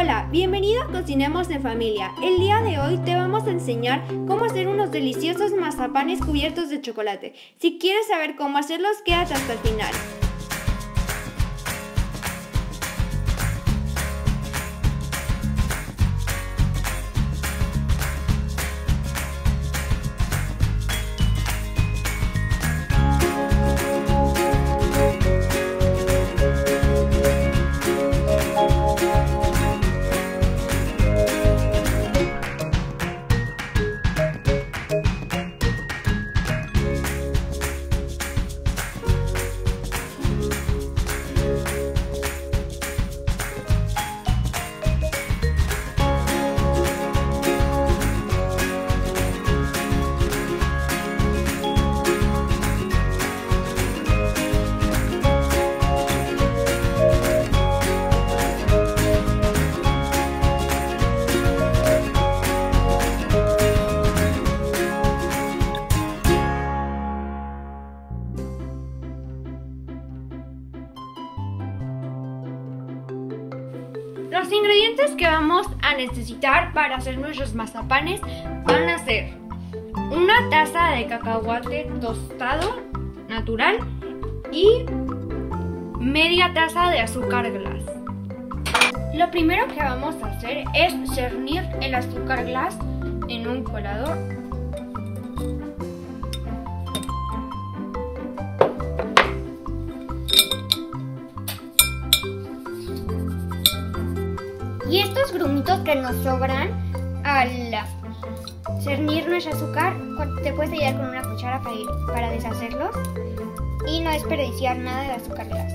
Hola, bienvenido a Cocinemos en Familia. El día de hoy te vamos a enseñar cómo hacer unos deliciosos mazapanes cubiertos de chocolate. Si quieres saber cómo hacerlos, quédate hasta el final. Los ingredientes que vamos a necesitar para hacer nuestros mazapanes van a ser una taza de cacahuate tostado natural y media taza de azúcar glass. Lo primero que vamos a hacer es cernir el azúcar glass en un colador que nos sobran al cernir nuestro azúcar, te puedes ayudar con una cuchara para, para deshacerlos y no desperdiciar nada de azúcar glass.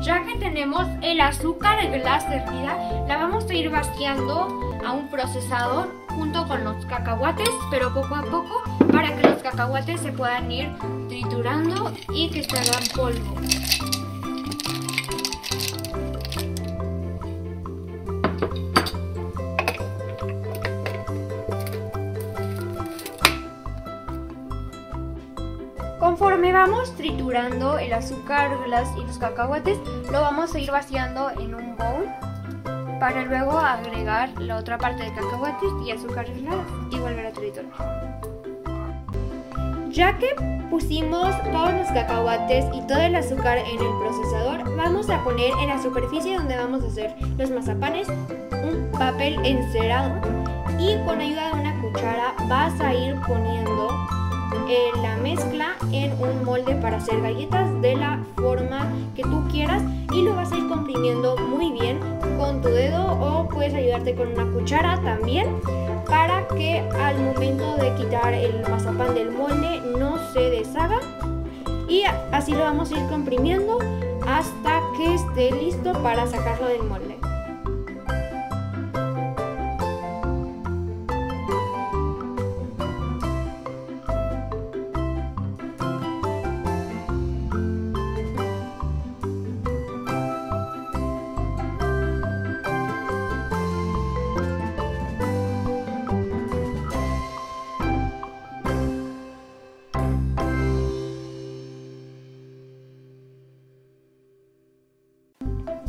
Ya que tenemos el azúcar glass cernida, la vamos a ir vaciando a un procesador junto con los cacahuates, pero poco a poco, para que los cacahuates se puedan ir triturando y que se hagan polvo. Conforme vamos triturando el azúcar, glass y los cacahuates, lo vamos a ir vaciando en un bowl para luego agregar la otra parte de cacahuates y azúcar glass y volver a triturar. Ya que pusimos todos los cacahuates y todo el azúcar en el procesador, vamos a poner en la superficie donde vamos a hacer los mazapanes un papel encerado y con ayuda de una cuchara vas a ir poniendo la mezcla en un molde para hacer galletas de la forma que tú quieras y lo vas a ir comprimiendo muy bien tu dedo o puedes ayudarte con una cuchara también para que al momento de quitar el mazapán del molde no se deshaga y así lo vamos a ir comprimiendo hasta que esté listo para sacarlo del molde.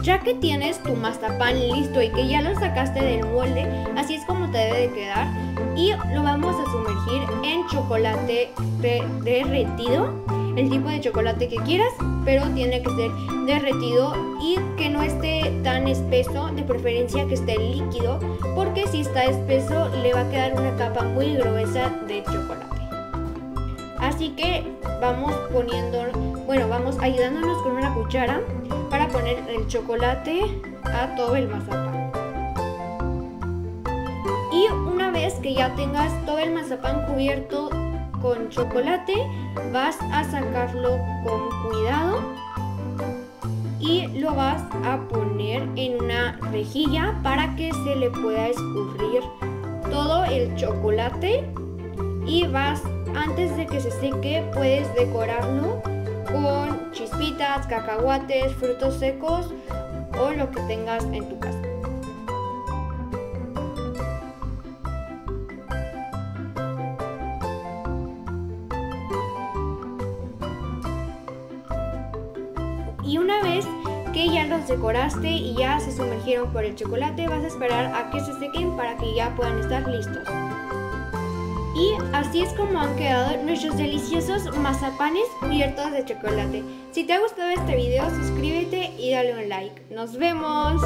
Ya que tienes tu mazapán listo y que ya lo sacaste del molde, así es como te debe de quedar. Y lo vamos a sumergir en chocolate derretido, el tipo de chocolate que quieras, pero tiene que ser derretido y que no esté tan espeso, de preferencia que esté líquido, porque si está espeso le va a quedar una capa muy gruesa de chocolate. Así que vamos poniendo, bueno, vamos ayudándonos con una cuchara el chocolate a todo el mazapán. Y una vez que ya tengas todo el mazapán cubierto con chocolate, vas a sacarlo con cuidado y lo vas a poner en una rejilla para que se le pueda escurrir todo el chocolate y vas antes de que se seque puedes decorarlo con chispitas, cacahuates, frutos secos o lo que tengas en tu casa. Y una vez que ya los decoraste y ya se sumergieron por el chocolate, vas a esperar a que se sequen para que ya puedan estar listos. Y así es como han quedado nuestros deliciosos mazapanes cubiertos de chocolate. Si te ha gustado este video, suscríbete y dale un like. ¡Nos vemos!